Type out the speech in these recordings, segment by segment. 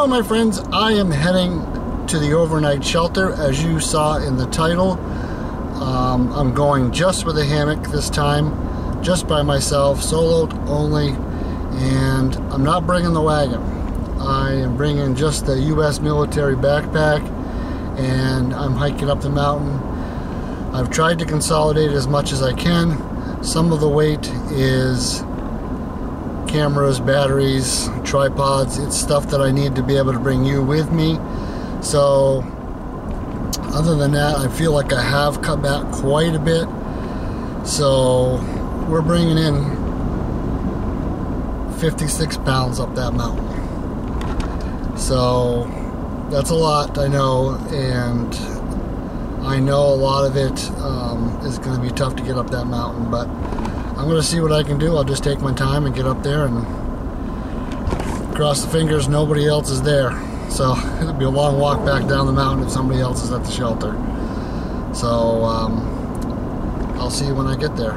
Hello my friends, I am heading to the overnight shelter as you saw in the title. Um, I'm going just with a hammock this time, just by myself, soloed only, and I'm not bringing the wagon. I am bringing just the U.S. military backpack and I'm hiking up the mountain. I've tried to consolidate as much as I can. Some of the weight is cameras, batteries, tripods. It's stuff that I need to be able to bring you with me. So other than that, I feel like I have cut back quite a bit. So we're bringing in 56 pounds up that mountain. So that's a lot, I know, and I know a lot of it um, is going to be tough to get up that mountain, but I'm going to see what I can do. I'll just take my time and get up there and cross the fingers nobody else is there. So it'll be a long walk back down the mountain if somebody else is at the shelter. So um, I'll see you when I get there.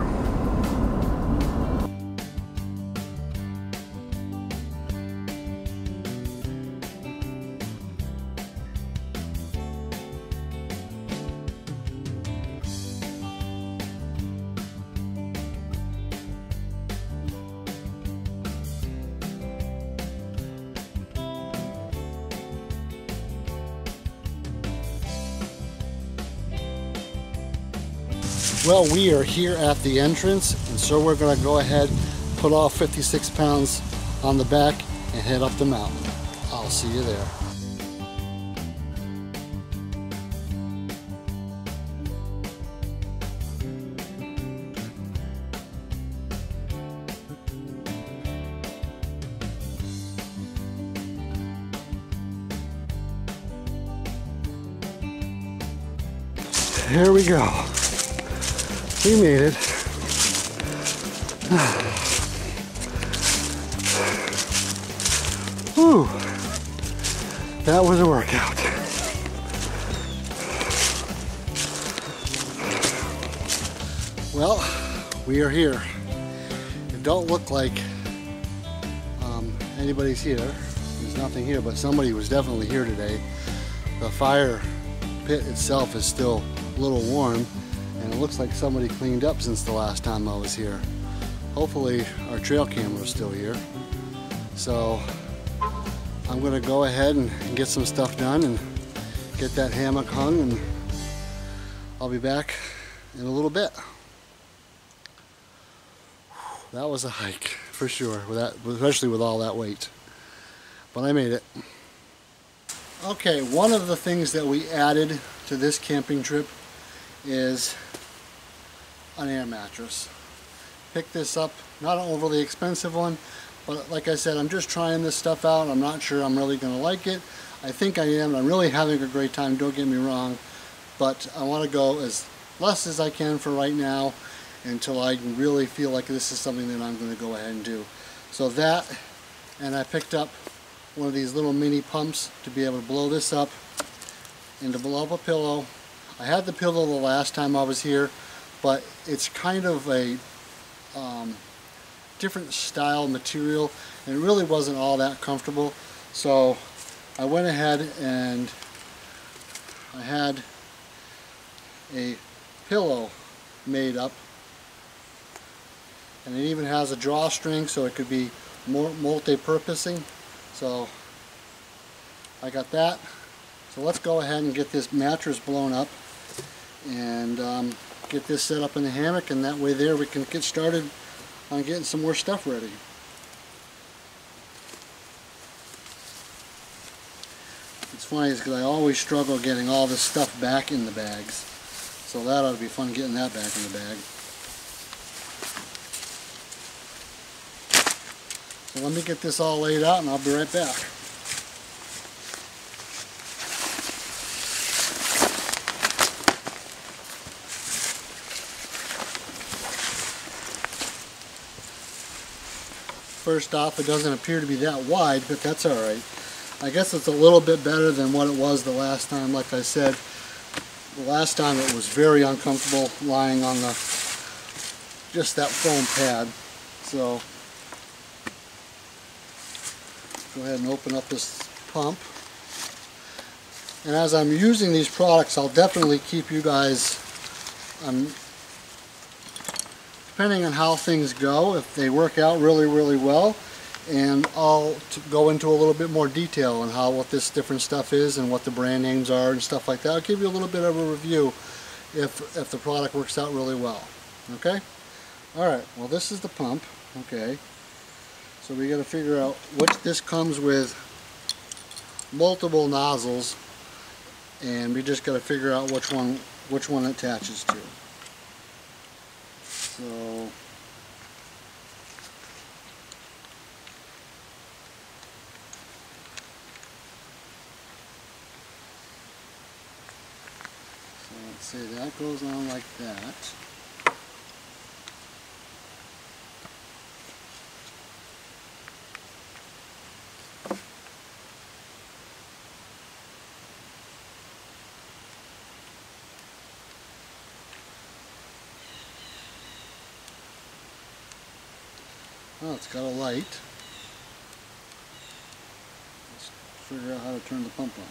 Well, we are here at the entrance, and so we're going to go ahead, put all 56 pounds on the back, and head up the mountain. I'll see you there. Here we go. We made it. Whew. That was a workout. Well, we are here. It don't look like um, anybody's here. There's nothing here, but somebody was definitely here today. The fire pit itself is still a little warm it looks like somebody cleaned up since the last time I was here. Hopefully our trail camera is still here. So I'm gonna go ahead and, get some stuff done and get that hammock hung and I'll be back in a little bit. That was a hike for sure, with that, especially with all that weight. But I made it. Okay, one of the things that we added to this camping trip is an air mattress. Picked this up, not an overly expensive one, but like I said, I'm just trying this stuff out. I'm not sure I'm really going to like it. I think I am. I'm really having a great time, don't get me wrong. But I want to go as less as I can for right now until I really feel like this is something that I'm going to go ahead and do. So that, and I picked up one of these little mini pumps to be able to blow this up and to blow up a pillow. I had the pillow the last time I was here, but it's kind of a um, different style material and it really wasn't all that comfortable. So I went ahead and I had a pillow made up. And it even has a drawstring so it could be more multi-purposing. So I got that. So let's go ahead and get this mattress blown up. And um, get this set up in the hammock and that way there we can get started on getting some more stuff ready. It's funny because I always struggle getting all this stuff back in the bags. So that ought to be fun getting that back in the bag. So let me get this all laid out and I'll be right back. First off, it doesn't appear to be that wide, but that's alright. I guess it's a little bit better than what it was the last time. Like I said, the last time it was very uncomfortable lying on the just that foam pad. So go ahead and open up this pump. And as I'm using these products, I'll definitely keep you guys, um, depending on how things go, if they work out really, really well, and I'll go into a little bit more detail on how what this different stuff is and what the brand names are and stuff like that. I'll give you a little bit of a review if, if the product works out really well. Okay? Alright, well this is the pump. Okay. So we got to figure out which this comes with multiple nozzles and we just got to figure out which one which one attaches to. So So let's see, that goes on like that. Oh, it's got a light. Let's figure out how to turn the pump on.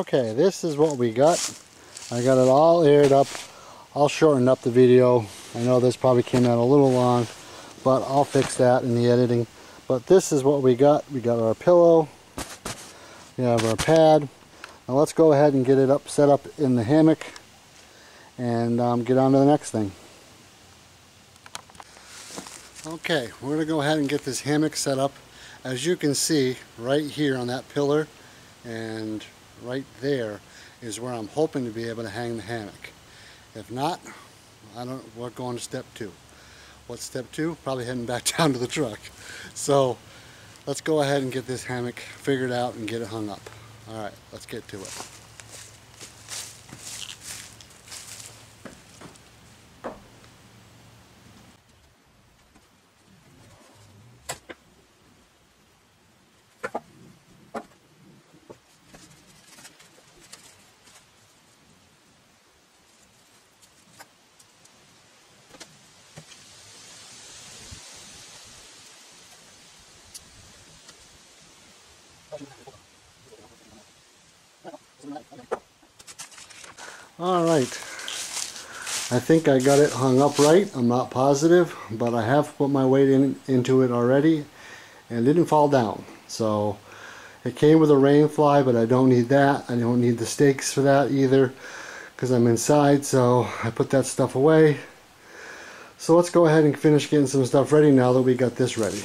Okay, this is what we got. I got it all aired up. I'll shorten up the video. I know this probably came out a little long, but I'll fix that in the editing. But this is what we got. We got our pillow. We have our pad. Now let's go ahead and get it up, set up in the hammock, and um, get on to the next thing. Okay, we're to go ahead and get this hammock set up. As you can see, right here on that pillar, and right there is where I'm hoping to be able to hang the hammock. If not, I don't, we're going to step two. What's step two? Probably heading back down to the truck. So let's go ahead and get this hammock figured out and get it hung up. All right, let's get to it. All right. I think I got it hung up right. I'm not positive, but I have put my weight in, into it already and it didn't fall down. So it came with a rain fly, but I don't need that. I don't need the stakes for that either because I'm inside. So I put that stuff away. So let's go ahead and finish getting some stuff ready now that we got this ready.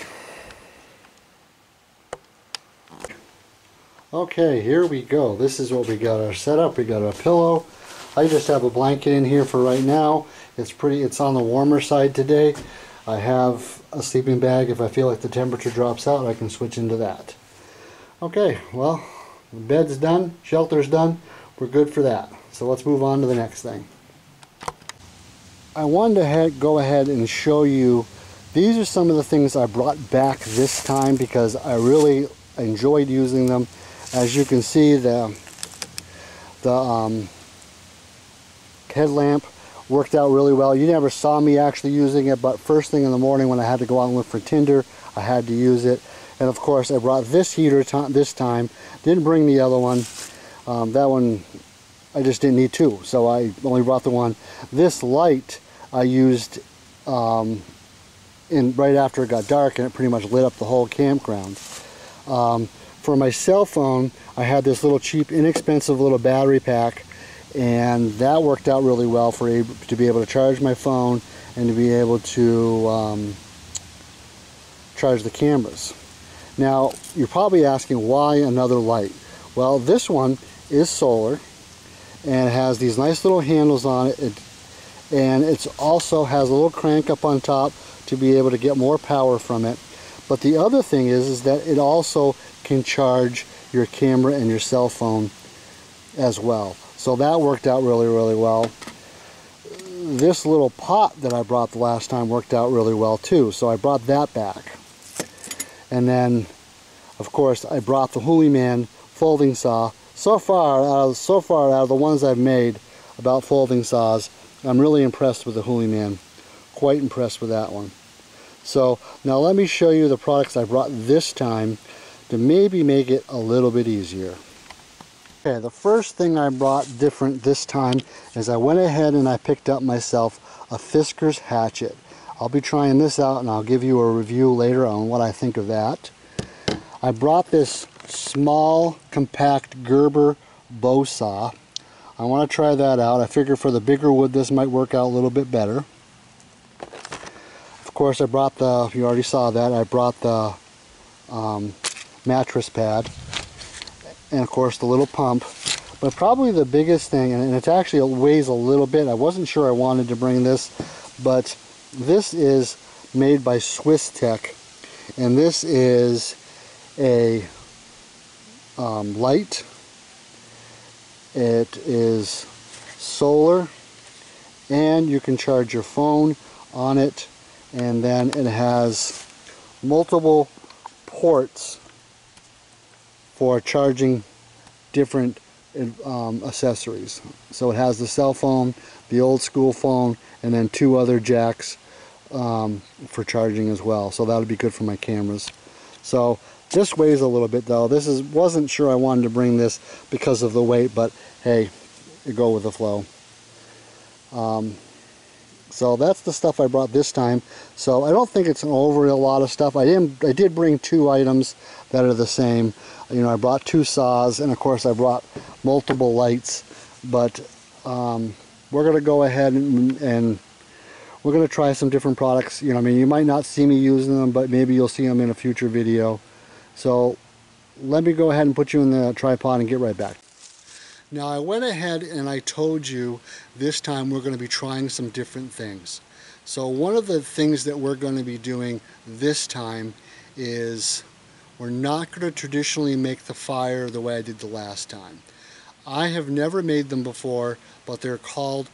Okay, here we go. This is what we got our setup. We got a pillow. I just have a blanket in here for right now. It's pretty, it's on the warmer side today. I have a sleeping bag. If I feel like the temperature drops out, I can switch into that. Okay, well, the bed's done, shelter's done. We're good for that. So let's move on to the next thing. I wanted to go ahead and show you these are some of the things I brought back this time because I really enjoyed using them. As you can see, the, the um, headlamp worked out really well. You never saw me actually using it, but first thing in the morning when I had to go out and look for tinder, I had to use it. And of course, I brought this heater this time. Didn't bring the other one. Um, that one, I just didn't need two, so I only brought the one. This light I used um, in right after it got dark and it pretty much lit up the whole campground. Um, for my cell phone, I had this little cheap, inexpensive little battery pack and that worked out really well for to be able to charge my phone and to be able to um, charge the cameras. Now, you're probably asking why another light? Well, this one is solar and has these nice little handles on it, it and it also has a little crank up on top to be able to get more power from it. But the other thing is, is that it also can charge your camera and your cell phone as well. So that worked out really, really well. This little pot that I brought the last time worked out really well too. So I brought that back. And then, of course, I brought the Hooyman folding saw. So far, out of, so far out of the ones I've made about folding saws, I'm really impressed with the Hooyman quite impressed with that one. So now let me show you the products I brought this time to maybe make it a little bit easier. Okay, the first thing I brought different this time is I went ahead and I picked up myself a Fiskars hatchet. I'll be trying this out and I'll give you a review later on what I think of that. I brought this small compact Gerber bow saw. I want to try that out. I figure for the bigger wood this might work out a little bit better Of course I brought the, you already saw that, I brought the um, mattress pad and of course the little pump. But probably the biggest thing, and it actually weighs a little bit, I wasn't sure I wanted to bring this, but this is made by Swisstech and this is a um, light. It is solar and you can charge your phone on it and then it has multiple ports for charging different um, accessories. So it has the cell phone, the old school phone, and then two other jacks um, for charging as well. So that would be good for my cameras. So this weighs a little bit though. This is wasn't sure I wanted to bring this because of the weight, but hey, go with the flow. Um, so that's the stuff I brought this time. So I don't think it's an over a lot of stuff. I didn't. I did bring two items that are the same. You know, I brought two saws, and of course I brought multiple lights. But um, we're going to go ahead and, and we're going to try some different products. You know, I mean, you might not see me using them, but maybe you'll see them in a future video. So let me go ahead and put you in the tripod and get right back. Now I went ahead and I told you this time we're going to be trying some different things. So one of the things that we're going to be doing this time is we're not going to traditionally make the fire the way I did the last time. I have never made them before, but they're called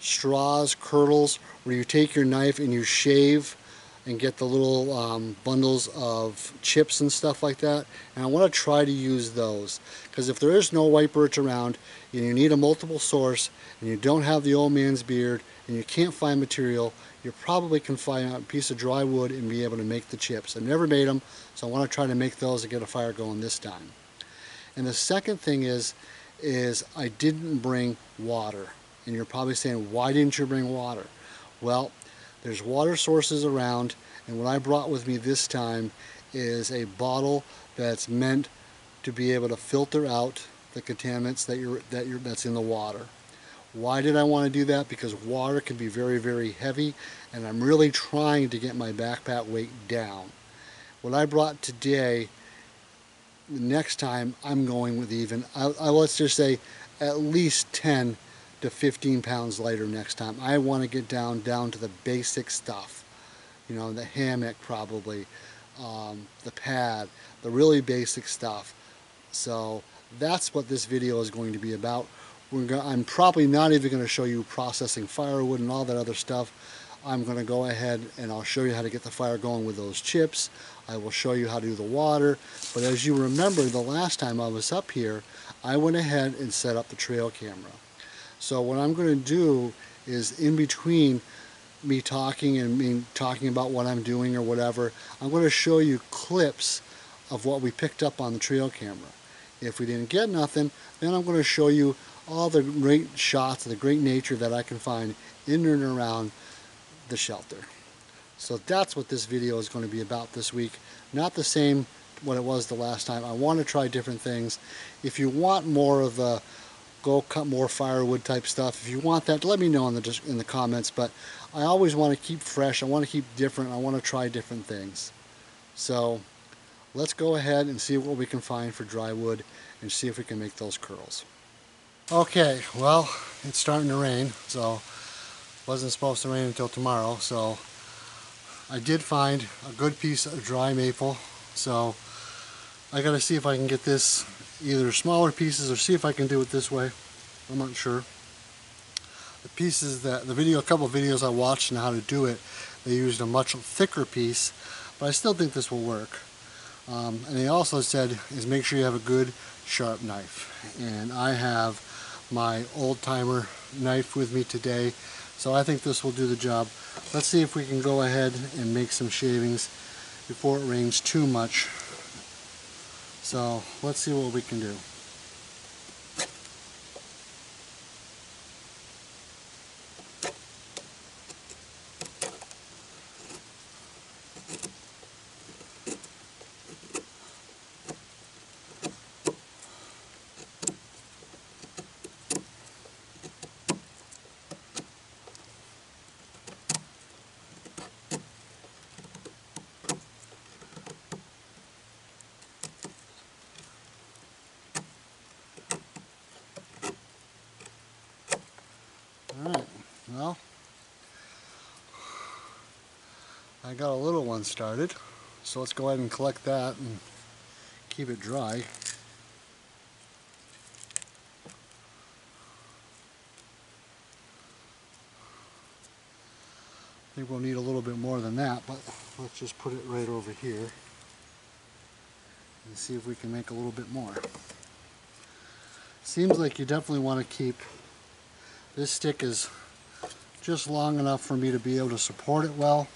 straws, curdles, where you take your knife and you shave and get the little um, bundles of chips and stuff like that. And I want to try to use those because if there is no white birch around and you need a multiple source and you don't have the old man's beard and you can't find material, you probably can find a piece of dry wood and be able to make the chips. I've never made them, so I want to try to make those and get a fire going this time. And the second thing is, is I didn't bring water. And you're probably saying, why didn't you bring water? Well, there's water sources around and what I brought with me this time is a bottle that's meant to be able to filter out the contaminants that you're, that you're, that's in the water. Why did I want to do that? Because water can be very, very heavy and I'm really trying to get my backpack weight down. What I brought today, next time I'm going with even, I, I let's just say at least 10 to 15 pounds lighter next time. I want to get down down to the basic stuff. you know, the hammock probably, um, the pad, the really basic stuff. So that's what this video is going to be about. We're go I'm probably not even going to show you processing firewood and all that other stuff. I'm going to go ahead and I'll show you how to get the fire going with those chips. I will show you how to do the water. But as you remember, the last time I was up here, I went ahead and set up the trail camera. So what I'm going to do is in between me talking and me talking about what I'm doing or whatever, I'm going to show you clips of what we picked up on the trail camera. If we didn't get nothing, then I'm going to show you all the great shots of the great nature that I can find in and around the shelter. So that's what this video is going to be about this week. Not the same what it was the last time. I want to try different things. If you want more of the go cut more firewood type stuff, if you want that, let me know in the in the comments. But I always want to keep fresh. I want to keep different. I want to try different things. So let's go ahead and see what we can find for dry wood and see if we can make those curls. Okay, well, it's starting to rain, so wasn't supposed to rain until tomorrow, so I did find a good piece of dry maple, so I gotta see if I can get this either smaller pieces or see if I can do it this way. I'm not sure. The pieces that, the video, a couple videos I watched on how to do it, they used a much thicker piece, but I still think this will work. Um, and they also said is make sure you have a good sharp knife. And I have my old-timer knife with me today. So I think this will do the job. Let's see if we can go ahead and make some shavings before it rains too much. So let's see what we can do. Alright, well, I got a little one started, so let's go ahead and collect that and keep it dry. I think we'll need a little bit more than that, but let's just put it right over here and see if we can make a little bit more. Seems like you definitely want to keep this stick is just long enough for me to be able to support it well.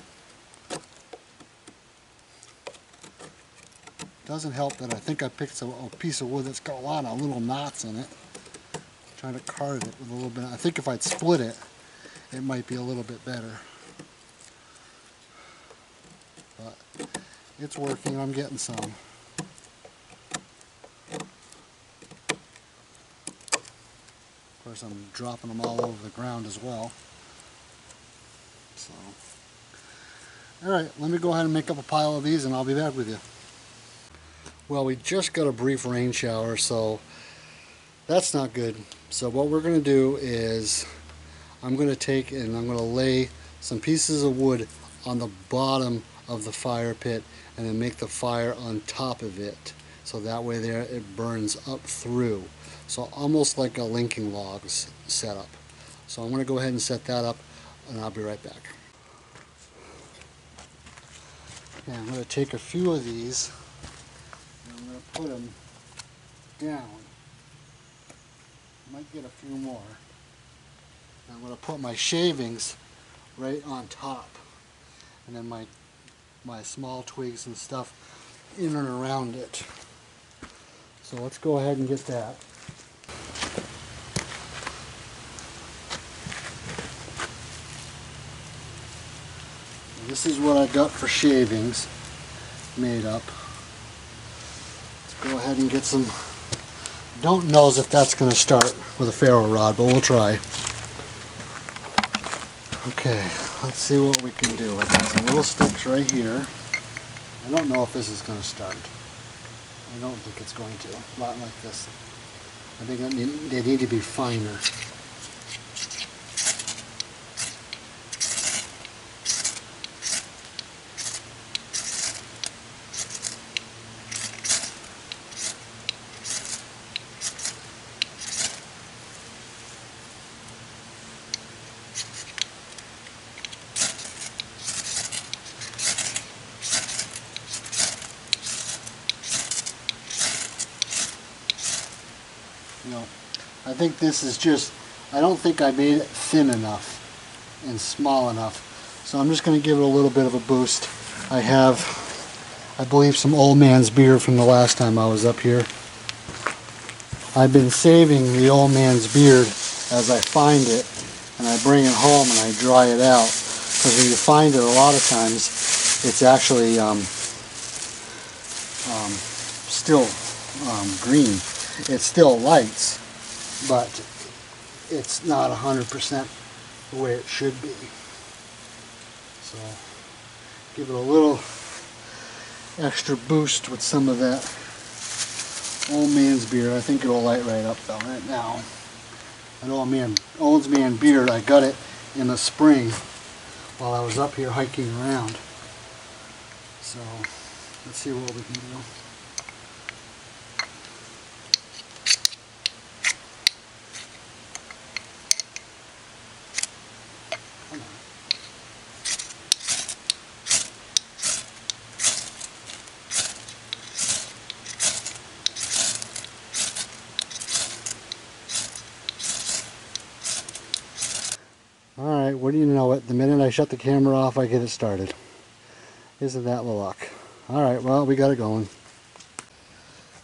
Doesn't help that I think I picked a, a piece of wood that's got a lot of little knots in it. I'm trying to carve it with a little bit. I think if I'd split it, it might be a little bit better. But it's working. I'm getting some. Of course I'm dropping them all over the ground as well. So, alright, let me go ahead and make up a pile of these and I'll be back with you. Well, we just got a brief rain shower, so that's not good. So what we're going to do is I'm going to take and I'm going to lay some pieces of wood on the bottom of the fire pit and then make the fire on top of it. So that way there it burns up through. So almost like a Lincoln Logs setup. So I'm going to go ahead and set that up and I'll be right back. I'm going to take a few of these and I'm going to put them down. Might get a few more. I'm going to put my shavings right on top and then my my small twigs and stuff in and around it. So let's go ahead and get that. This is what I got for shavings made up. Let's go ahead and get some, don't know if that's going to start with a ferro rod, but we'll try. Okay, let's see what we can do. I got some little sticks right here. I don't know if this is going to start. I don't think it's going to. Not like this. I think they need to be finer. Think this is just, I don't think I made it thin enough and small enough. So I'm just going to give it a little bit of a boost. I have, I believe, some old man's beard from the last time I was up here. I've been saving the old man's beard as I find it and I bring it home and I dry it out. Because when you find it a lot of times, it's actually um, um, still um, green. It still lights, but it's not 100% the way it should be. So give it a little extra boost with some of that old man's beard. I think it'll light right up though right now. An old man, old man beard, I got it in the spring while I was up here hiking around. So let's see what we can do. Come on. Do you know it? The minute I shut the camera off, I get it started. Isn't that the luck? Alright, well, we got it going.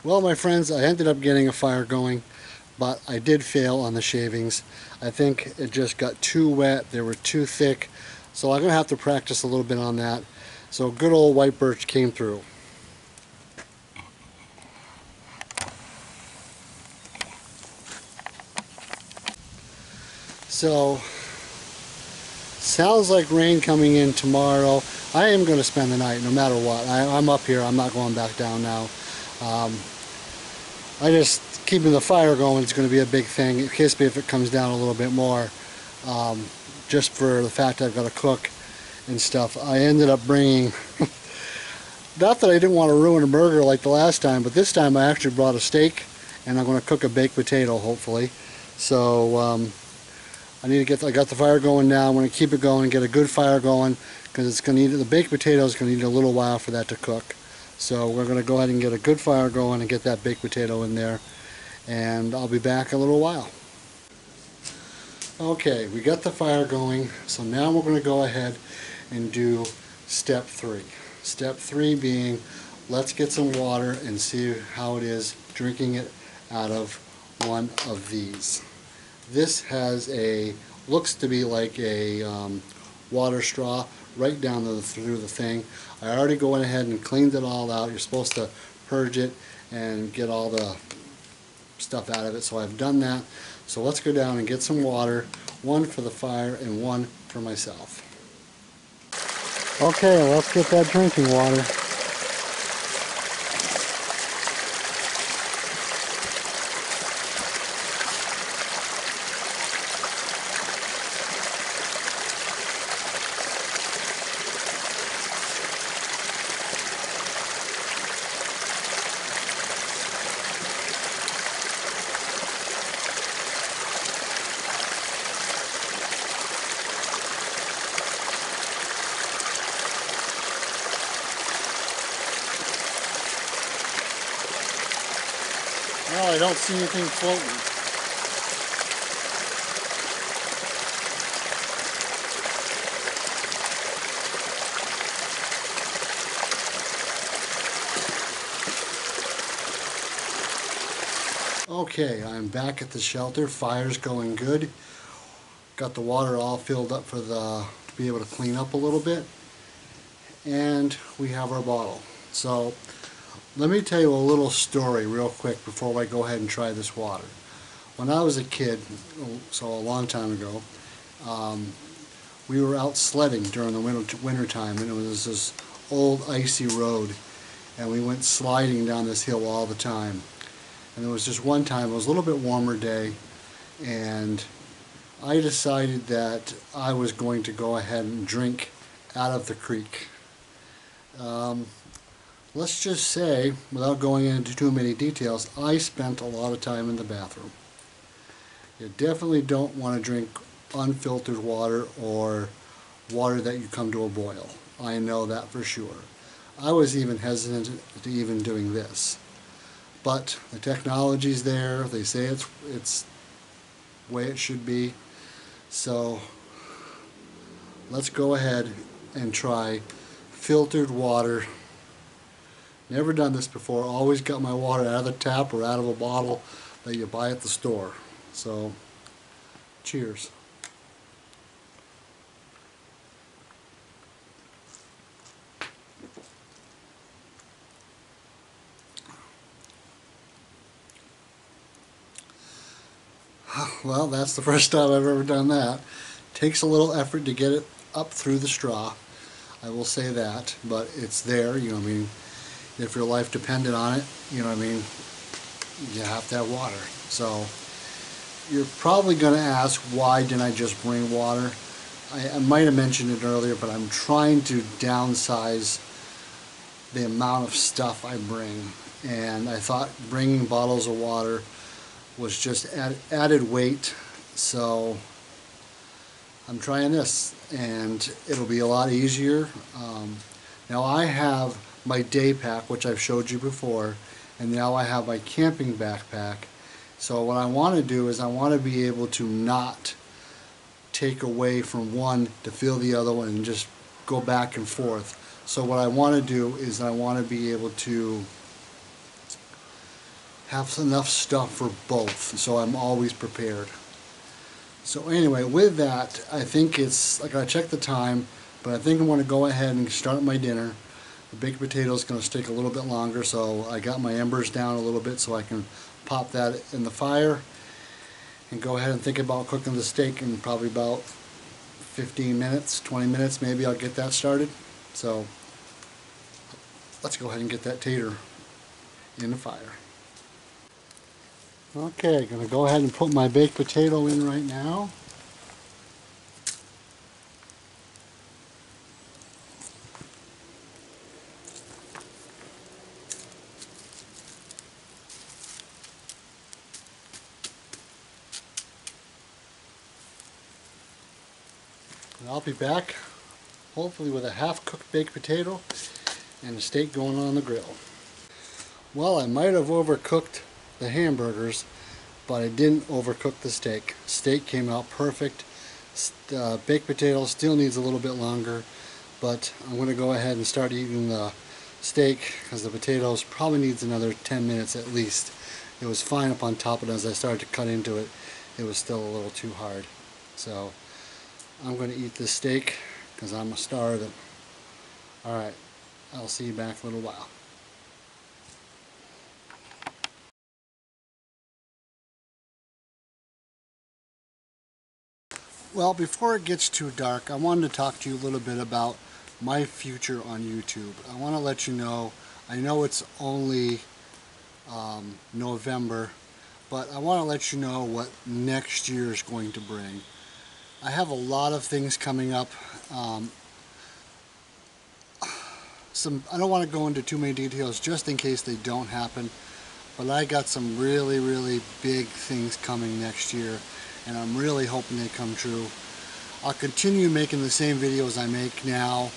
Well, my friends, I ended up getting a fire going, but I did fail on the shavings. I think it just got too wet, they were too thick, so I'm going to have to practice a little bit on that. So good old white birch came through. So, sounds like rain coming in tomorrow. I am going to spend the night no matter what. I, am up here. I'm not going back down now. Um, I just keeping the fire going is going to be a big thing. Me if it comes down a little bit more. Um, just for the fact I've got to cook and stuff. I ended up bringing, not that I didn't want to ruin a burger like the last time, but this time I actually brought a steak and I'm going to cook a baked potato hopefully. So um, I need to get, I got the fire going now. I'm going to keep it going and get a good fire going because it's going to need, the baked potato is going to need a little while for that to cook. So we're going to go ahead and get a good fire going and get that baked potato in there. And I'll be back a little while. Okay, we got the fire going. So now we're going to go ahead and do step three. Step three being, let's get some water and see how it is drinking it out of one of these. This has a, looks to be like a um, water straw right down the, through the thing. I already went ahead and cleaned it all out. You're supposed to purge it and get all the stuff out of it. So I've done that. So let's go down and get some water, one for the fire and one for myself. Okay, let's get that drinking water. Well, I anything floating. Okay, I'm back at the shelter. Fire's going good. Got the water all filled up for the to be able to clean up a little bit. And we have our bottle. So let me tell you a little story real quick before I go ahead and try this water. When I was a kid, so a long time ago, um, we were out sledding during the winter, winter time and it was this old icy road and we went sliding down this hill all the time. And there was just one time, it was a little bit warmer day and I decided that I was going to go ahead and drink out of the creek. Um, let's just say, without going into too many details, I spent a lot of time in the bathroom. You definitely don't want to drink unfiltered water or water that you come to a boil. I know that for sure. I was even hesitant to even doing this. But the technology's there, they say it's, it's way it should be. So let's go ahead and try filtered water. Never done this before. Always got my water out of the tap or out of a bottle that you buy at the store. So, cheers. Well, that's the first time I've ever done that. Takes a little effort to get it up through the straw. I will say that, but it's there, you know, I mean, if your life depended on it, you know, I mean, you have to have water. So, you're probably going to ask, why didn't I just bring water? I, I might have mentioned it earlier, but I'm trying to downsize the amount of stuff I bring. And I thought bringing bottles of water was just add, added weight. So I'm trying this and it'll be a lot easier. Um, now I have my day pack, which I've showed you before, and now I have my camping backpack. So what I want to do is I want to be able to not take away from one to fill the other one and just go back and forth. So what I want to do is I want to be able to have enough stuff for both so I'm always prepared. So anyway, with that, I think it's, like I checked the time, but I think I'm going to go ahead and start my dinner. The baked potato is going to take a little bit longer, so I got my embers down a little bit so I can pop that in the fire and go ahead and think about cooking the steak in probably about 15 minutes, 20 minutes, maybe I'll get that started. So let's go ahead and get that tater in the fire. Okay, gonna go ahead and put my baked potato in right now. Be back hopefully with a half cooked baked potato and a steak going on the grill. Well, I might have overcooked the hamburgers, but I didn't overcook the steak. Steak came out perfect. Uh, baked potato still needs a little bit longer, but I'm going to go ahead and start eating the steak because the potatoes probably needs another 10 minutes at least. It was fine up on top, but as I started to cut into it, it was still a little too hard. So I'm going to eat this steak because I'm starving. Alright, I'll see you back in a little while. Well, before it gets too dark, I wanted to talk to you a little bit about my future on YouTube. I want to let you know, I know it's only um, November, but I want to let you know what next year is going to bring. I have a lot of things coming up. Um, some I don't want to go into too many details just in case they don't happen, but I got some really, really big things coming next year and I'm really hoping they come true. I'll continue making the same videos I make now,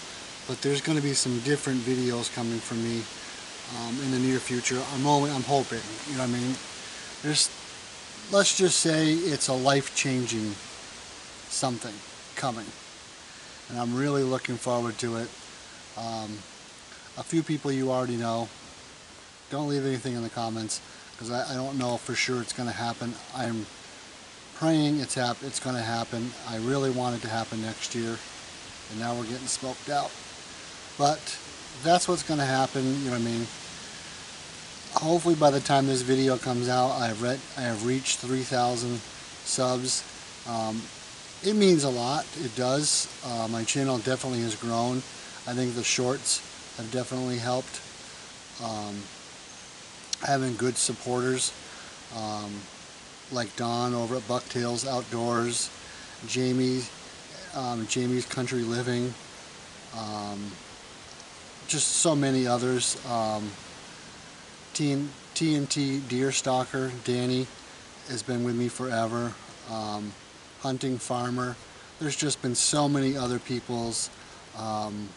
but there's going to be some different videos coming from me um, in the near future. I'm only, I'm hoping, you know what I mean? There's, let's just say it's a life-changing something coming, and I'm really looking forward to it. Um, a few people you already know. Don't leave anything in the comments because I, I don't know for sure it's going to happen. I'm praying it's hap it's going to happen. I really want it to happen next year, and now we're getting smoked out. But that's what's going to happen. You know what I mean? Hopefully, by the time this video comes out, I've read I have reached 3,000 subs. Um, it means a lot. It does. Uh, my channel definitely has grown. I think the shorts have definitely helped. Um, having good supporters. Um, like Don over at Bucktails Outdoors, Jamie, um, Jamie's Country Living, um, just so many others. Um, TNT Deer Stalker, Danny, has been with me forever. Um, Hunting Farmer. There's just been so many other people's. Um,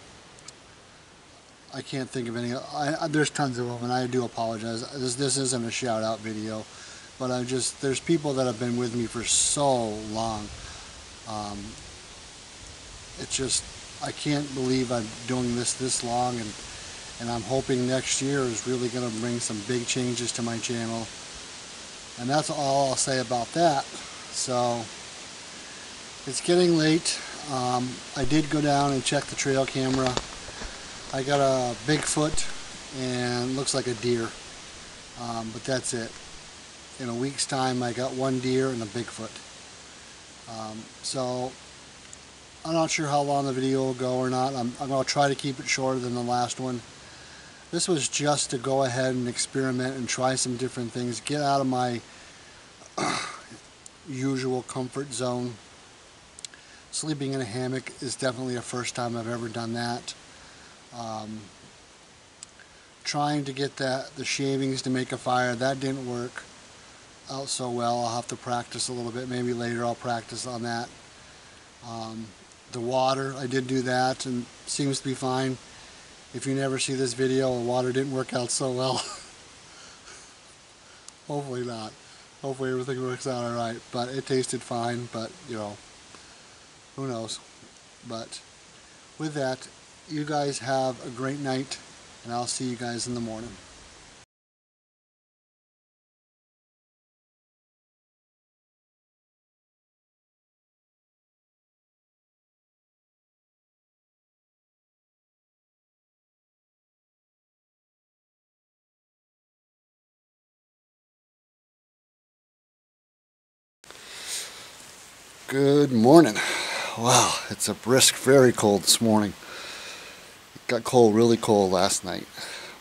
I can't think of any. I, there's tons of them, and I do apologize. This, this isn't a shout out video but I just there's people that have been with me for so long. Um, it's just I can't believe I'm doing this this long, and and I'm hoping next year is really going to bring some big changes to my channel. And that's all I'll say about that. So it's getting late. Um, I did go down and check the trail camera. I got a Bigfoot and looks like a deer. Um, but that's it. In a week's time I got one deer and a Bigfoot. Um, so I'm not sure how long the video will go or not. I'm, I'm going to try to keep it shorter than the last one. This was just to go ahead and experiment and try some different things. Get out of my usual comfort zone. Sleeping in a hammock is definitely a first time I've ever done that. Um, trying to get that the shavings to make a fire, that didn't work out so well. I'll have to practice a little bit. Maybe later I'll practice on that. Um, the water, I did do that and seems to be fine. If you never see this video, the water didn't work out so well. Hopefully not. Hopefully everything works out alright. But it tasted fine, but you know, who knows. But with that, you guys have a great night, and I'll see you guys in the morning. Good morning. Wow, it's a brisk, very cold this morning. It got cold, really cold last night,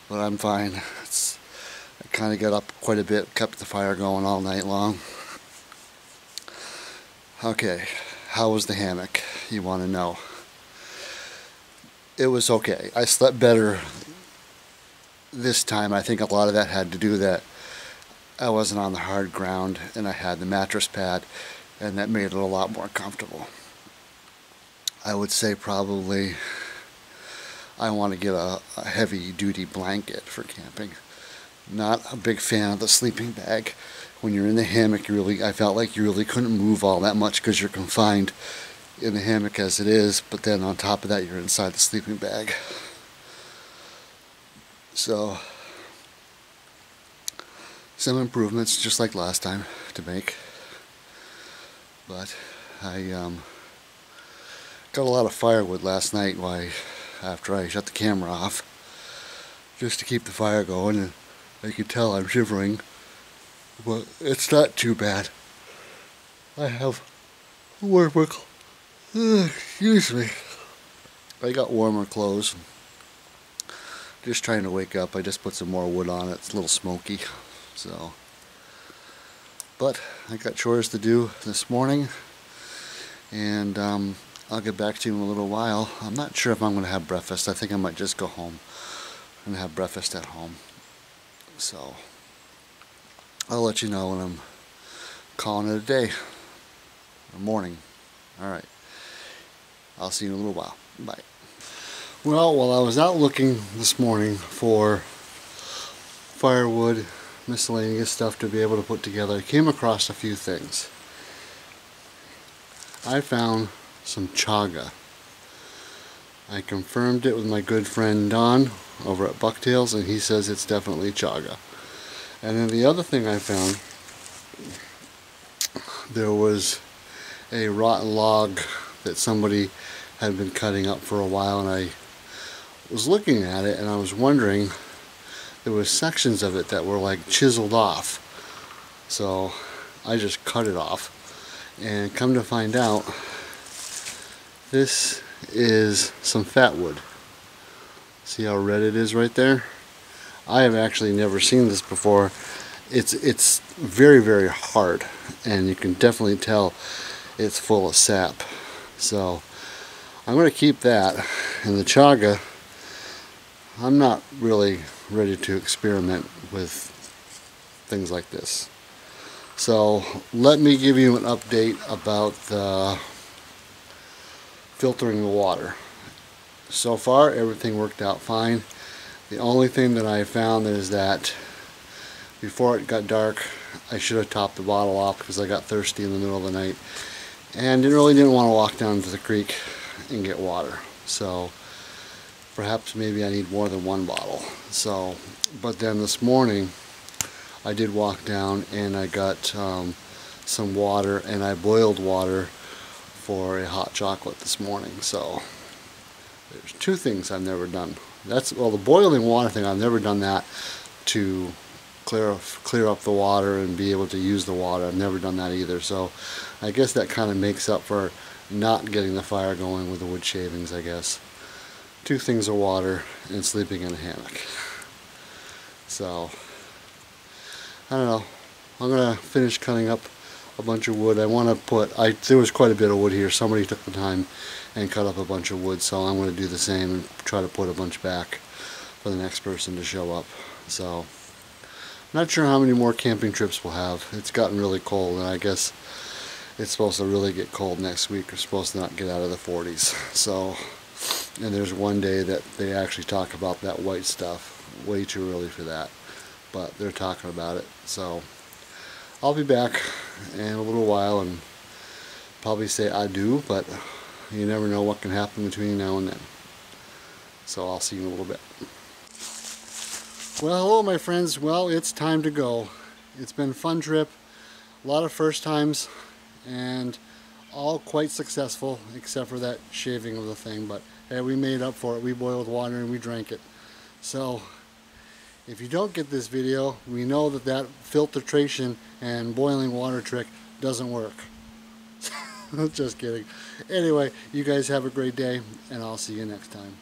but I'm fine. It's, I kind of got up quite a bit, kept the fire going all night long. Okay, how was the hammock? You want to know. It was okay. I slept better this time. I think a lot of that had to do that I wasn't on the hard ground and I had the mattress pad and that made it a lot more comfortable. I would say probably I want to get a, a heavy duty blanket for camping. Not a big fan of the sleeping bag. When you're in the hammock, you really, I felt like you really couldn't move all that much because you're confined in the hammock as it is, but then on top of that, you're inside the sleeping bag. So, some improvements just like last time to make but I um, got a lot of firewood last night why after I shut the camera off just to keep the fire going and you can tell I'm shivering. But it's not too bad. I have warmer excuse me. I got warmer clothes. Just trying to wake up. I just put some more wood on. It it's a little smoky so. But I got chores to do this morning and um, I'll get back to you in a little while. I'm not sure if I'm going to have breakfast. I think I might just go home and have breakfast at home. So I'll let you know when I'm calling it a day or morning. Alright. I'll see you in a little while. Bye. Well, while I was out looking this morning for firewood miscellaneous stuff to be able to put together, I came across a few things. I found some chaga. I confirmed it with my good friend Don over at Bucktails and he says it's definitely chaga. And then the other thing I found, there was a rotten log that somebody had been cutting up for a while and I was looking at it and I was wondering there was sections of it that were like chiseled off. So I just cut it off. And come to find out, this is some fat wood. See how red it is right there? I have actually never seen this before. It's it's very very hard and you can definitely tell it's full of sap. So I'm going to keep that and the chaga I'm not really ready to experiment with things like this. So let me give you an update about the filtering the water. So far everything worked out fine. The only thing that I found is that before it got dark I should have topped the bottle off because I got thirsty in the middle of the night and didn't really didn't want to walk down to the creek and get water. So perhaps maybe I need more than one bottle. So, but then this morning I did walk down and I got um, some water and I boiled water for a hot chocolate this morning. So there's two things I've never done. That's well the boiling water thing I've never done that to clear clear up the water and be able to use the water. I've never done that either. So I guess that kind of makes up for not getting the fire going with the wood shavings, I guess. Two things of water and sleeping in a hammock. So I don't know. I'm gonna finish cutting up a bunch of wood. I want to put, I there was quite a bit of wood here. Somebody took the time and cut up a bunch of wood, so I'm going to do the same and try to put a bunch back for the next person to show up. So not sure how many more camping trips we'll have. It's gotten really cold and I guess it's supposed to really get cold next week. We're supposed to not get out of the 40s. So, and there's one day that they actually talk about that white stuff. Way too early for that. But they're talking about it. So, I'll be back in a little while and probably say I do, but you never know what can happen between now and then. So I'll see you in a little bit. Well, hello my friends. Well, it's time to go. It's been a fun trip, a lot of first times, and all quite successful, except for that shaving of the thing, but hey, we made up for it. We boiled water and we drank it. So, if you don't get this video, we know that that filtration and boiling water trick doesn't work. Just kidding. Anyway, you guys have a great day, and I'll see you next time.